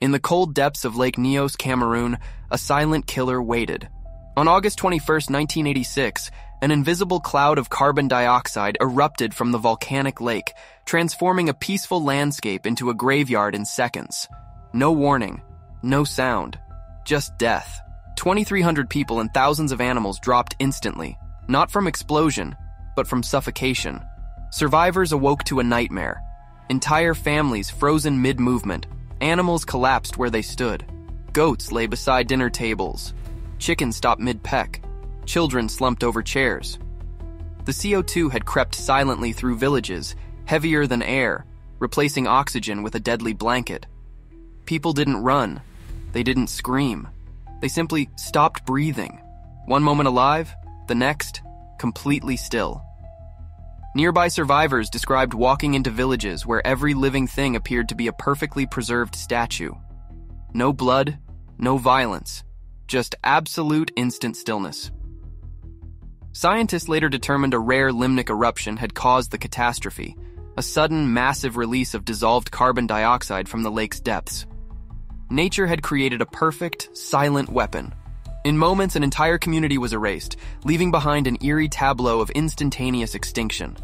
In the cold depths of Lake Nyos, Cameroon, a silent killer waited. On August 21, 1986, an invisible cloud of carbon dioxide erupted from the volcanic lake, transforming a peaceful landscape into a graveyard in seconds. No warning, no sound, just death. 2,300 people and thousands of animals dropped instantly, not from explosion, but from suffocation. Survivors awoke to a nightmare. Entire families frozen mid movement, animals collapsed where they stood. Goats lay beside dinner tables. Chickens stopped mid peck. Children slumped over chairs. The CO2 had crept silently through villages, heavier than air, replacing oxygen with a deadly blanket. People didn't run. They didn't scream. They simply stopped breathing. One moment alive, the next, completely still. Nearby survivors described walking into villages where every living thing appeared to be a perfectly preserved statue. No blood, no violence, just absolute instant stillness. Scientists later determined a rare limnic eruption had caused the catastrophe, a sudden massive release of dissolved carbon dioxide from the lake's depths. Nature had created a perfect, silent weapon. In moments, an entire community was erased, leaving behind an eerie tableau of instantaneous extinction.